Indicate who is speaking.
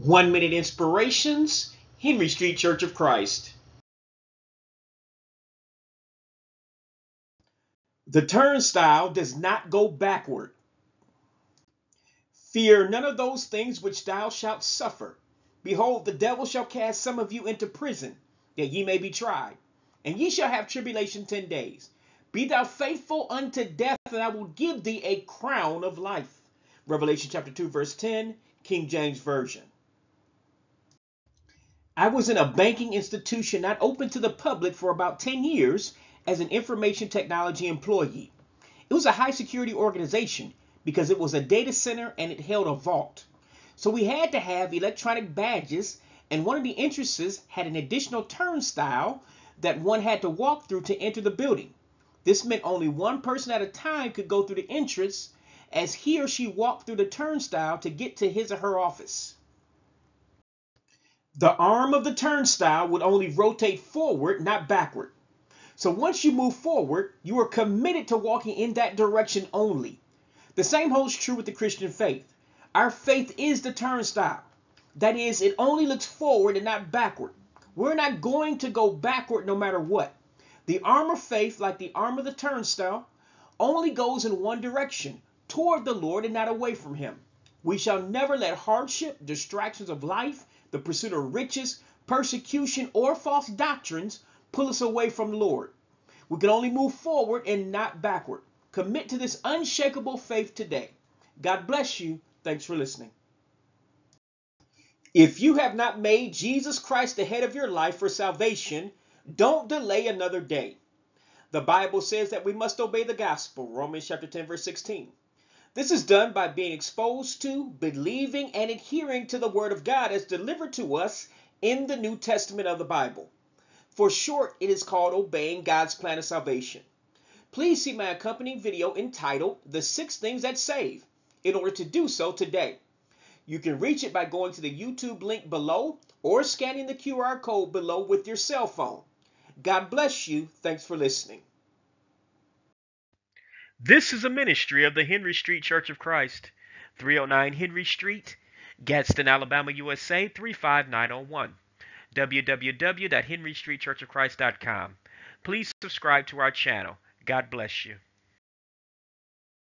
Speaker 1: One Minute Inspirations, Henry Street Church of Christ. The turnstile does not go backward. Fear none of those things which thou shalt suffer. Behold, the devil shall cast some of you into prison, that ye may be tried. And ye shall have tribulation ten days. Be thou faithful unto death, and I will give thee a crown of life. Revelation chapter 2, verse 10, King James Version. I was in a banking institution not open to the public for about 10 years as an information technology employee. It was a high security organization because it was a data center and it held a vault. So we had to have electronic badges, and one of the entrances had an additional turnstile that one had to walk through to enter the building. This meant only one person at a time could go through the entrance as he or she walked through the turnstile to get to his or her office. The arm of the turnstile would only rotate forward, not backward. So once you move forward, you are committed to walking in that direction only. The same holds true with the Christian faith. Our faith is the turnstile. That is, it only looks forward and not backward. We're not going to go backward no matter what. The arm of faith, like the arm of the turnstile, only goes in one direction, toward the Lord and not away from Him. We shall never let hardship, distractions of life, the pursuit of riches, persecution, or false doctrines pull us away from the Lord. We can only move forward and not backward. Commit to this unshakable faith today. God bless you. Thanks for listening. If you have not made Jesus Christ the head of your life for salvation, don't delay another day. The Bible says that we must obey the gospel, Romans chapter 10 verse 16. This is done by being exposed to, believing, and adhering to the Word of God as delivered to us in the New Testament of the Bible. For short, it is called Obeying God's Plan of Salvation. Please see my accompanying video entitled The Six Things That Save in order to do so today. You can reach it by going to the YouTube link below or scanning the QR code below with your cell phone. God bless you. Thanks for listening. This is a ministry of the Henry Street Church of Christ, 309 Henry Street, Gadsden, Alabama, USA 35901. www.henrystreetchurchofchrist.com. Please subscribe to our channel. God bless you.